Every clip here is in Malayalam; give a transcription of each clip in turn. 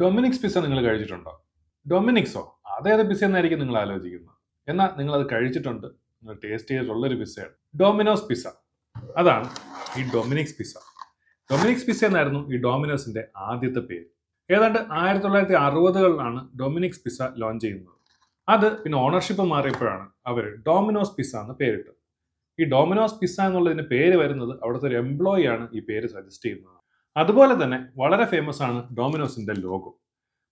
ഡൊമിനിക്സ് പിസ്സ നിങ്ങൾ കഴിച്ചിട്ടുണ്ടോ? ഡൊമിനിക്സോ അതേത് പിസ്സ എന്നായിരിക്കും നിങ്ങൾ ആലോചിക്കുന്നത്? എന്നാൽ നിങ്ങൾ അത് കഴിച്ചിട്ടുണ്ട്. നിങ്ങൾ ടേസ്റ്റ് ചെയ്തിട്ടുള്ള ഒരു പിസ്സയാണ് ഡൊമിനോസ് പിസ്സ അതാണ് ഈ ഡൊമിനിക്സ് പിസ്സ ഡൊമിനിക്സ് പിസ്സ എന്നായിരുന്നു ഈ ഡൊമിനോസിന്റെ ആദ്യത്തെ പേര്. ഏതാണ്ട് ആയിരത്തി തൊള്ളായിരത്തി അറുപതുകളിലാണ് ഡൊമിനിക്സ് പിസ്സ ലോഞ്ച് ചെയ്യുന്നത്. അത് പിന്നെ ഓണർഷിപ്പ് മാറിയപ്പോഴാണ് അവർ ഡൊമിനോസ് പിസ്സ എന്ന് പേരിട്ടത്. ഈ ഡൊമിനോസ് പിസ്സ എന്നുള്ളതിന് പേര് വരുന്നത് അവിടുത്തെ ഒരു എംപ്ലോയി ആണ് ഈ പേര് സജസ്റ്റ് ചെയ്യുന്നത്. അതുപോലെ തന്നെ വളരെ ഫേമസ് ആണ് ഡോമിനോസിന്റെ ലോഗോ.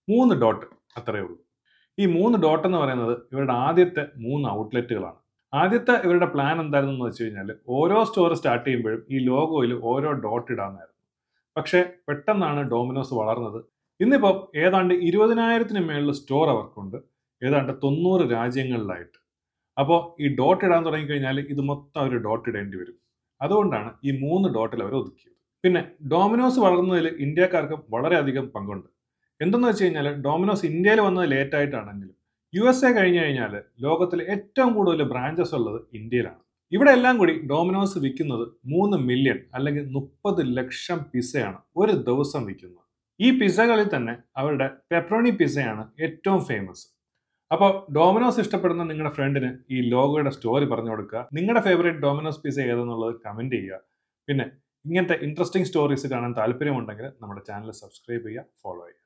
മൂന്ന് ഡോട്ട് അത്രയേ ഉള്ളൂ. ഈ മൂന്ന് ഡോട്ട് എന്ന് പറയുന്നത് ഇവരുടെ ആദ്യത്തെ മൂന്ന് ഔട്ട്ലെറ്റുകളാണ് ആദ്യത്തെ ഇവരുടെ പ്ലാൻ എന്തായിരുന്നു എന്ന് വെച്ച് കഴിഞ്ഞാൽ ഓരോ സ്റ്റോർ സ്റ്റാർട്ട് ചെയ്യുമ്പോഴും ഈ ലോഗോയിൽ ഓരോ ഡോട്ട് ഇടാമെന്നായിരുന്നു പക്ഷേ പെട്ടെന്നാണ് ഡോമിനോസ് വളർന്നത്. ഇന്നിപ്പോൾ ഏതാണ്ട് ഇരുപതിനായിരത്തിന് മേളിൽ സ്റ്റോർ അവർക്കുണ്ട്. ഏതാണ്ട് തൊണ്ണൂറ് രാജ്യങ്ങളിലായിട്ട്. അപ്പോൾ ഈ ഡോട്ട് ഇടാൻ തുടങ്ങിക്കഴിഞ്ഞാൽ ഇത് മൊത്തം അവർ ഡോട്ട് ഇടേണ്ടി വരും. അതുകൊണ്ടാണ് ഈ മൂന്ന് ഡോട്ടിൽ അവർ ഒതുക്കിയത്. പിന്നെ ഡോമിനോസ് വളർന്നതിൽ ഇന്ത്യക്കാർക്ക് വളരെയധികം പങ്കുണ്ട്. എന്തെന്ന് വെച്ച് കഴിഞ്ഞാൽ ഡോമിനോസ് ഇന്ത്യയിൽ വന്നത് ലേറ്റായിട്ടാണെങ്കിലും യു എസ് എ കഴിഞ്ഞു കഴിഞ്ഞാൽ ലോകത്തിൽ ഏറ്റവും കൂടുതൽ ബ്രാഞ്ചസ് ഉള്ളത് ഇന്ത്യയിലാണ്. ഇവിടെ എല്ലാം കൂടി ഡോമിനോസ് വിൽക്കുന്നത് മൂന്ന് മില്യൺ അല്ലെങ്കിൽ മുപ്പത് ലക്ഷം പിസയാണ് ഒരു ദിവസം വിൽക്കുന്നത്. ഈ പിസകളിൽ തന്നെ അവരുടെ പെപ്രോണി പിസയാണ് ഏറ്റവും ഫേമസ് അപ്പോൾ ഡോമിനോസ് ഇഷ്ടപ്പെടുന്ന നിങ്ങളുടെ ഫ്രണ്ടിന് ഈ ലോഗോയുടെ സ്റ്റോറി പറഞ്ഞു കൊടുക്കുക. നിങ്ങളുടെ ഫേവറേറ്റ് ഡോമിനോസ് പിസ ഏതെന്നുള്ളത് കമന്റ് ചെയ്യുക. പിന്നെ ഇങ്ങനത്തെ ഇൻട്രസ്റ്റിംഗ് സ്റ്റോറീസ് കാണാൻ താല്പര്യമുണ്ടെങ്കിൽ നമ്മുടെ ചാനൽ സബ്സ്ക്രൈബ് ചെയ്യുക ഫോളോ ചെയ്യുക.